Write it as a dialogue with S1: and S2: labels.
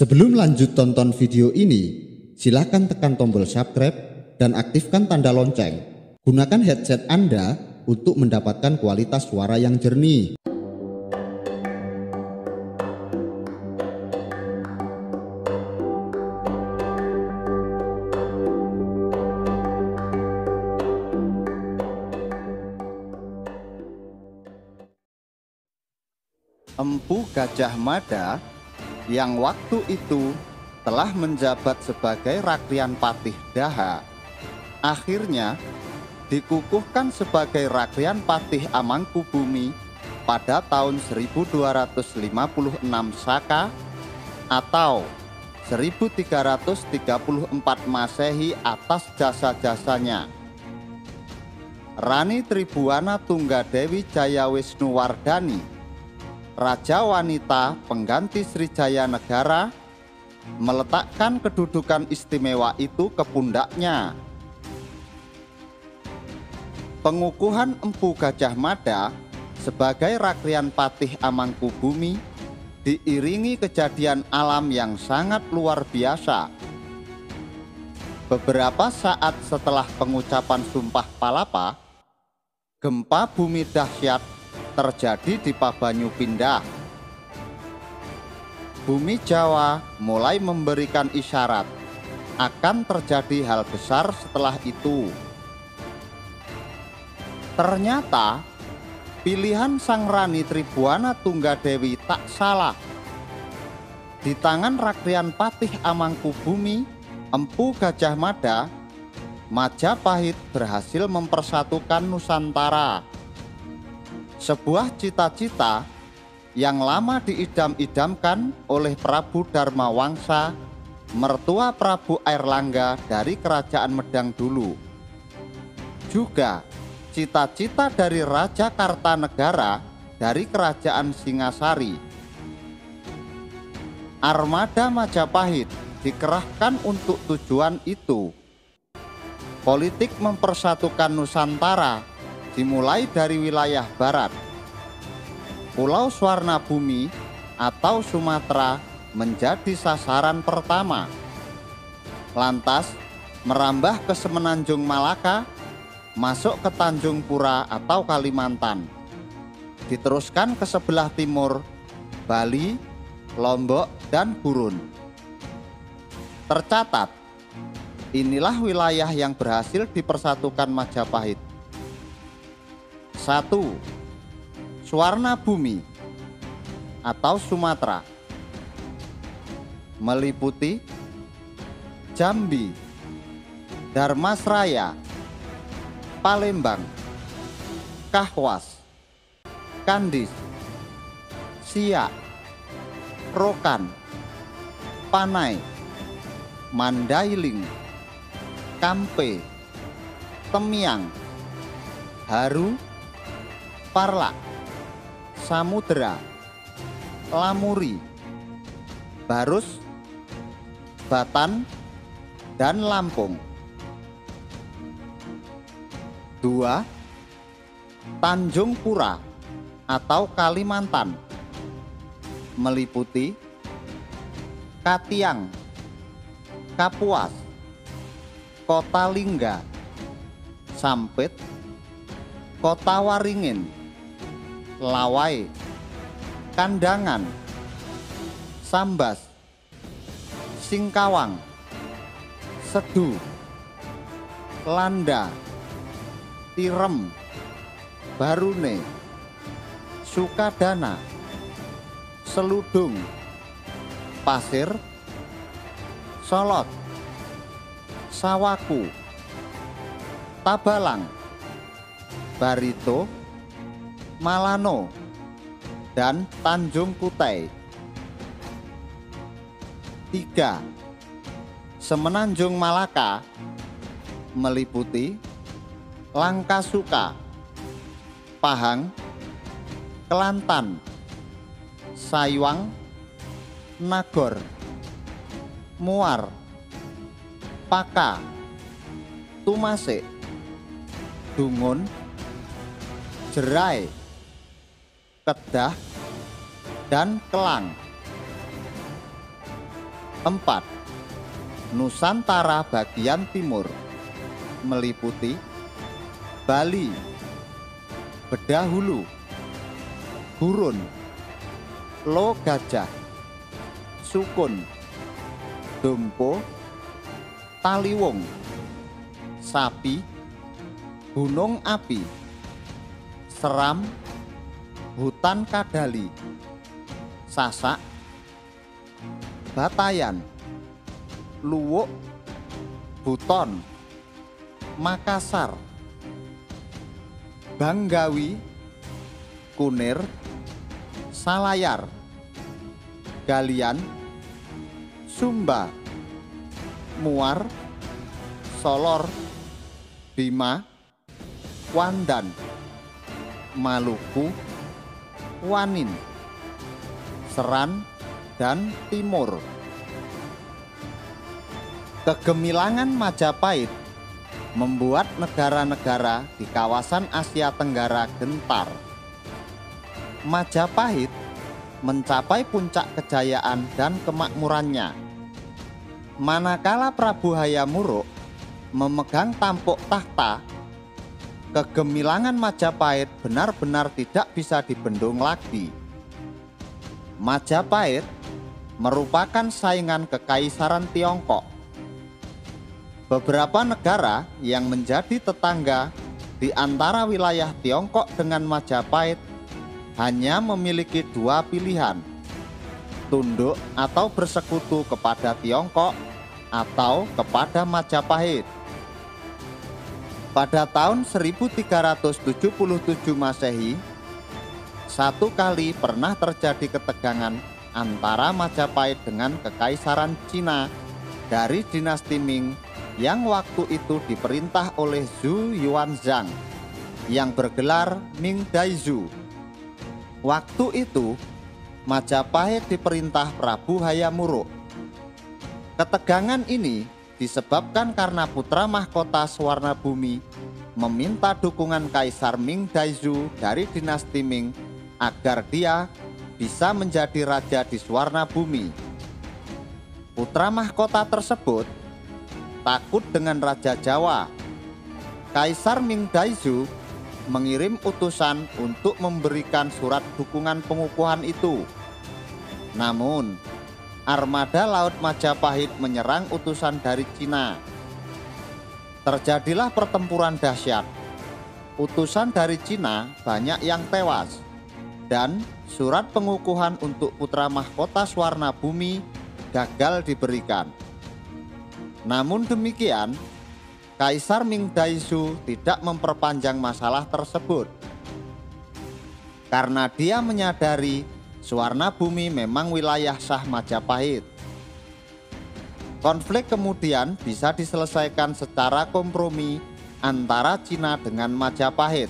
S1: Sebelum lanjut tonton video ini, silakan tekan tombol subscribe dan aktifkan tanda lonceng. Gunakan headset Anda untuk mendapatkan kualitas suara yang jernih.
S2: Empu Gajah Mada yang waktu itu telah menjabat sebagai Rakrian Patih Daha akhirnya dikukuhkan sebagai Rakrian Patih Amangkubumi pada tahun 1256 Saka atau 1334 Masehi atas jasa-jasanya. Rani Tribuana Tunggadewi Jaya Wisnuwardani Raja Wanita pengganti Srijaya Negara meletakkan kedudukan istimewa itu ke pundaknya. Pengukuhan Empu Gajah Mada sebagai Rakrian Patih Amangkubumi diiringi kejadian alam yang sangat luar biasa. Beberapa saat setelah pengucapan Sumpah Palapa, gempa bumi dahsyat terjadi di Pabanyu Pindah. Bumi Jawa mulai memberikan isyarat akan terjadi hal besar setelah itu. Ternyata pilihan Sang Rani Tribuana Tunggadewi tak salah. Di tangan Rakrian Patih Amangkubumi, Empu Gajah Mada, Majapahit berhasil mempersatukan Nusantara. Sebuah cita-cita yang lama diidam-idamkan oleh Prabu Dharma Wangsa, mertua Prabu Airlangga dari Kerajaan Medang dulu. Juga cita-cita dari Raja Kartanegara dari Kerajaan Singasari. Armada Majapahit dikerahkan untuk tujuan itu. Politik mempersatukan Nusantara dimulai dari wilayah barat. Pulau Swarna Bumi atau Sumatera menjadi sasaran pertama. Lantas merambah ke Semenanjung Malaka masuk ke Tanjung Pura atau Kalimantan. Diteruskan ke sebelah timur, Bali, Lombok, dan Burun. Tercatat, inilah wilayah yang berhasil dipersatukan Majapahit. 1. Suwarna Bumi atau Sumatera meliputi Jambi, Darmasraya, Palembang, Kahwas, Kandis, Siak, Rokan, Panai, Mandailing, Kampe, Temiang, Haru, Parla, Samudera, Lamuri, Barus, Batan, dan Lampung. 2. Tanjung Pura atau Kalimantan meliputi Katiang, Kapuas, Kota Lingga, Sampit, Kota Waringin, Lawai, Kandangan, Sambas, Singkawang, Sedu, Landa, Tirem, Barune, Sukadana, Seludung, Pasir, Solot, Sawaku, Tabalang, Barito, Malano, dan Tanjung Kutai. 3. Semenanjung Malaka meliputi Langkasuka, Pahang, Kelantan, Sayuang, Nagor, Muar, Paka, Tumase, Dungun, Jerai, Kedah, dan Kelang. 4. Nusantara bagian timur meliputi Bali, Bedahulu, Gurun, Lo Gajah, Sukun, Dumpo, Taliwong, Sapi, Gunung Api, Seram, Hutan Kadali, Sasak, Batayan, Luwuk, Buton, Makassar, Banggawi, Kunir, Salayar, Galian, Sumba, Muar, Solor, Bima, Wandan, Maluku, Wanin, Seran, dan Timur. Kegemilangan Majapahit membuat negara-negara di kawasan Asia Tenggara gentar. Majapahit mencapai puncak kejayaan dan kemakmurannya. Manakala Prabu Hayamuruk memegang tampuk tahta, kegemilangan Majapahit benar-benar tidak bisa dibendung lagi. Majapahit merupakan saingan kekaisaran Tiongkok. Beberapa negara yang menjadi tetangga di antara wilayah Tiongkok dengan Majapahit hanya memiliki dua pilihan, tunduk atau bersekutu kepada Tiongkok atau kepada Majapahit. Pada tahun 1377 Masehi, satu kali pernah terjadi ketegangan antara Majapahit dengan Kekaisaran Cina dari dinasti Ming yang waktu itu diperintah oleh Zhu Yuanzhang yang bergelar Ming Daizhu. Waktu itu, Majapahit diperintah Prabu Hayamuruk. Ketegangan ini disebabkan karena putra mahkota Swarna Bumi meminta dukungan Kaisar Ming Daizhu dari dinasti Ming agar dia bisa menjadi raja di Swarna Bumi. Putra mahkota tersebut takut dengan Raja Jawa. Kaisar Ming Daizhu mengirim utusan untuk memberikan surat dukungan pengukuhan itu. Namun, armada Laut Majapahit menyerang utusan dari Cina. Terjadilah pertempuran dahsyat. Utusan dari Cina banyak yang tewas dan surat pengukuhan untuk putra mahkota Swarna Bumi gagal diberikan. Namun demikian, Kaisar Ming Daishu tidak memperpanjang masalah tersebut. Karena dia menyadari Suwarna Bumi memang wilayah sah Majapahit. Konflik kemudian bisa diselesaikan secara kompromi antara Cina dengan Majapahit.